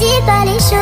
dis pas les choses.